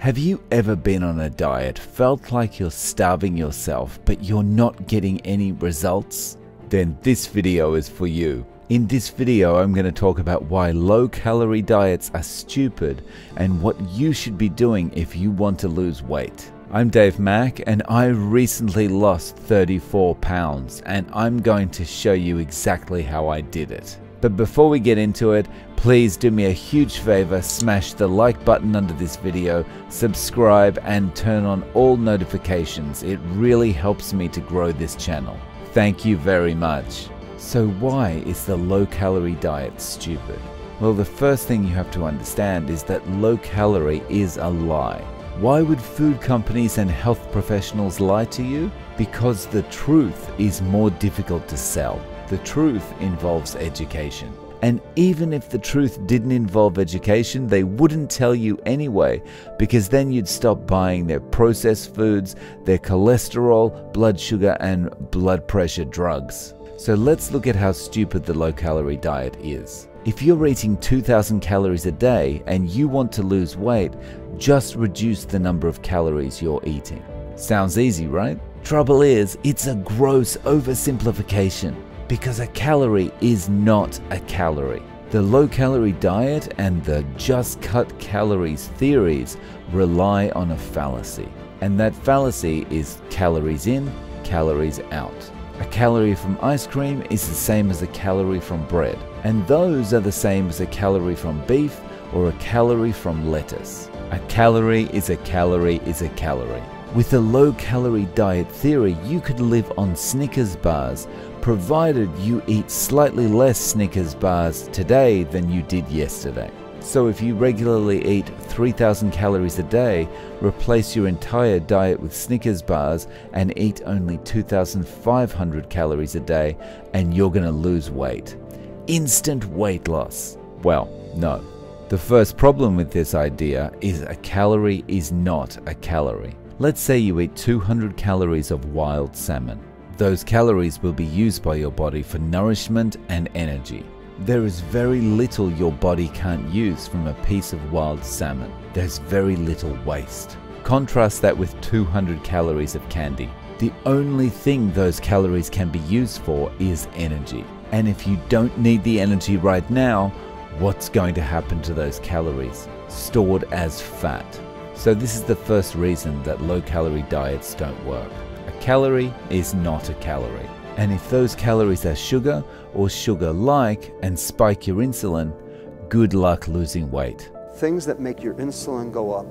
Have you ever been on a diet, felt like you're starving yourself, but you're not getting any results? Then this video is for you. In this video, I'm going to talk about why low calorie diets are stupid and what you should be doing if you want to lose weight. I'm Dave Mac and I recently lost 34 pounds and I'm going to show you exactly how I did it. But before we get into it, please do me a huge favor, smash the like button under this video, subscribe and turn on all notifications. It really helps me to grow this channel. Thank you very much. So why is the low calorie diet stupid? Well, the first thing you have to understand is that low calorie is a lie. Why would food companies and health professionals lie to you? Because the truth is more difficult to sell. The truth involves education. And even if the truth didn't involve education, they wouldn't tell you anyway, because then you'd stop buying their processed foods, their cholesterol, blood sugar, and blood pressure drugs. So let's look at how stupid the low calorie diet is. If you're eating 2000 calories a day and you want to lose weight, just reduce the number of calories you're eating. Sounds easy, right? Trouble is, it's a gross oversimplification because a calorie is not a calorie. The low calorie diet and the just cut calories theories rely on a fallacy. And that fallacy is calories in, calories out. A calorie from ice cream is the same as a calorie from bread. And those are the same as a calorie from beef or a calorie from lettuce. A calorie is a calorie is a calorie. With a low calorie diet theory, you could live on Snickers bars provided you eat slightly less Snickers bars today than you did yesterday. So if you regularly eat 3000 calories a day, replace your entire diet with Snickers bars and eat only 2500 calories a day and you're to lose weight. Instant weight loss. Well, no. The first problem with this idea is a calorie is not a calorie. Let's say you eat 200 calories of wild salmon. Those calories will be used by your body for nourishment and energy. There is very little your body can't use from a piece of wild salmon. There's very little waste. Contrast that with 200 calories of candy. The only thing those calories can be used for is energy. And if you don't need the energy right now, what's going to happen to those calories? Stored as fat. So this is the first reason that low calorie diets don't work. A calorie is not a calorie. And if those calories are sugar or sugar like and spike your insulin, good luck losing weight. Things that make your insulin go up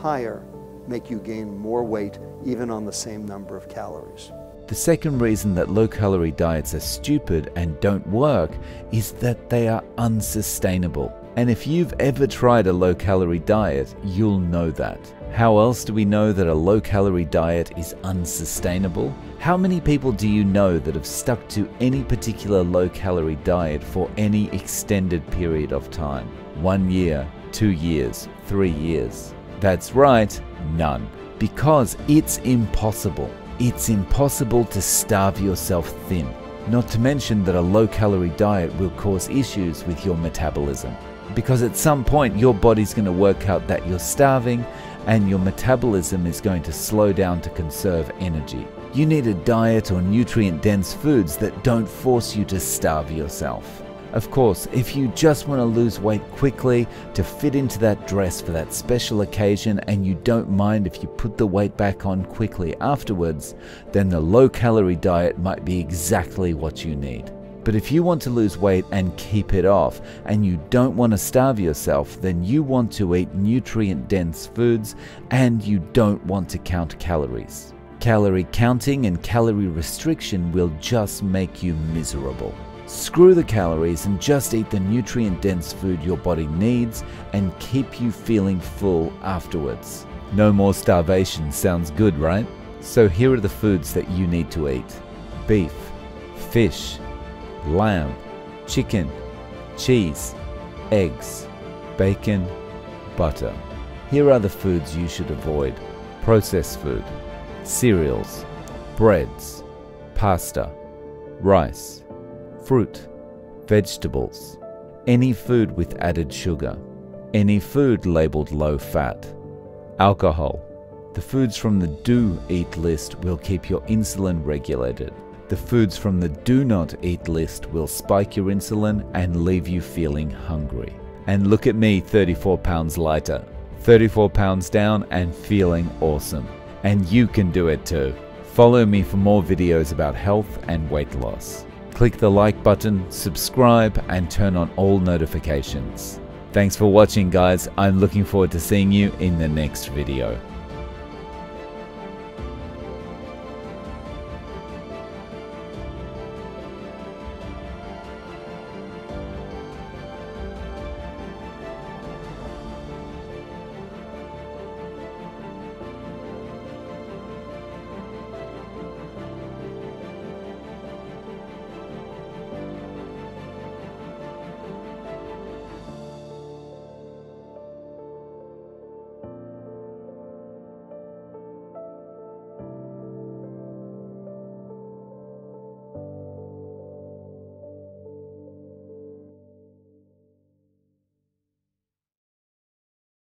higher make you gain more weight even on the same number of calories. The second reason that low calorie diets are stupid and don't work is that they are unsustainable. And if you've ever tried a low calorie diet, you'll know that. How else do we know that a low calorie diet is unsustainable? How many people do you know that have stuck to any particular low calorie diet for any extended period of time? One year, two years, three years? That's right, none. Because it's impossible. It's impossible to starve yourself thin. Not to mention that a low calorie diet will cause issues with your metabolism. Because at some point, your body's going to work out that you're starving and your metabolism is going to slow down to conserve energy. You need a diet or nutrient dense foods that don't force you to starve yourself. Of course, if you just want to lose weight quickly to fit into that dress for that special occasion and you don't mind if you put the weight back on quickly afterwards, then the low calorie diet might be exactly what you need. But if you want to lose weight and keep it off, and you don't want to starve yourself, then you want to eat nutrient dense foods and you don't want to count calories. Calorie counting and calorie restriction will just make you miserable. Screw the calories and just eat the nutrient dense food your body needs and keep you feeling full afterwards. No more starvation sounds good, right? So here are the foods that you need to eat beef, fish, lamb, chicken, cheese, eggs, bacon, butter. Here are the foods you should avoid processed food, cereals, breads, pasta, rice, fruit, vegetables, any food with added sugar, any food labeled low fat, Alcohol. The foods from the do eat list will keep your insulin regulated. The foods from the do not eat list will spike your insulin and leave you feeling hungry. And look at me 34 pounds lighter, 34 pounds down and feeling awesome. And you can do it too. Follow me for more videos about health and weight loss. Click the like button, subscribe, and turn on all notifications. Thanks for watching guys, I'm looking forward to seeing you in the next video.